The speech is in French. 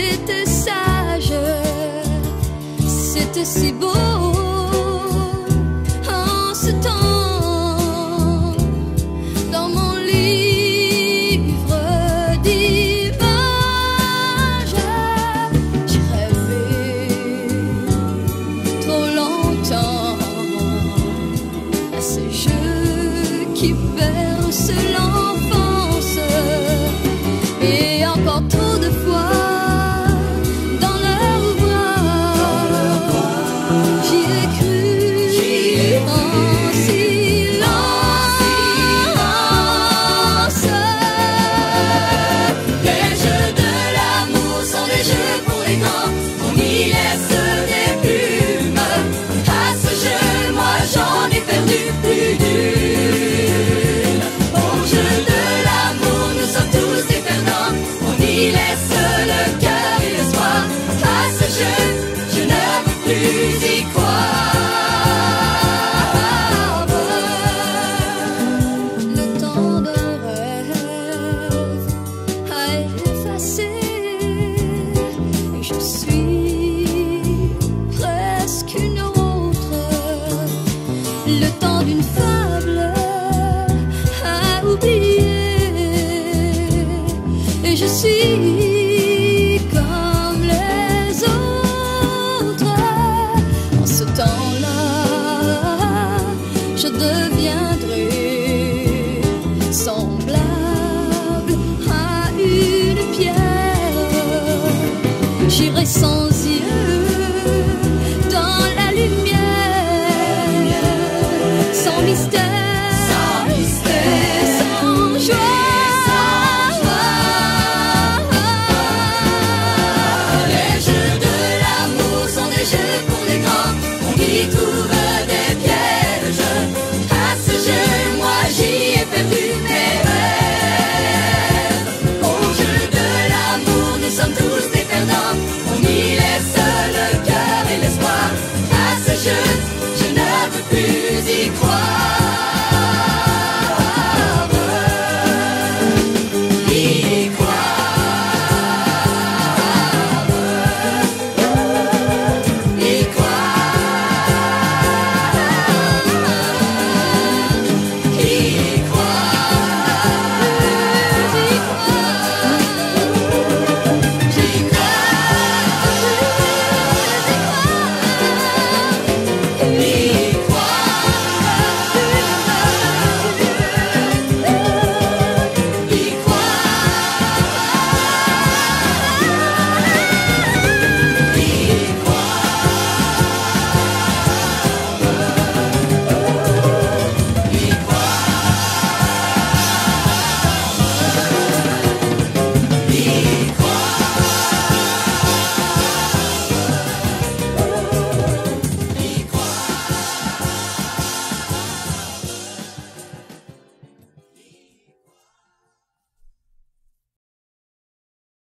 était sage, c'était si beau et je suis comme les autres. En ce temps-là, je deviendrai semblable à une pierre. J'irai sans jeu pour les grands, on y trouve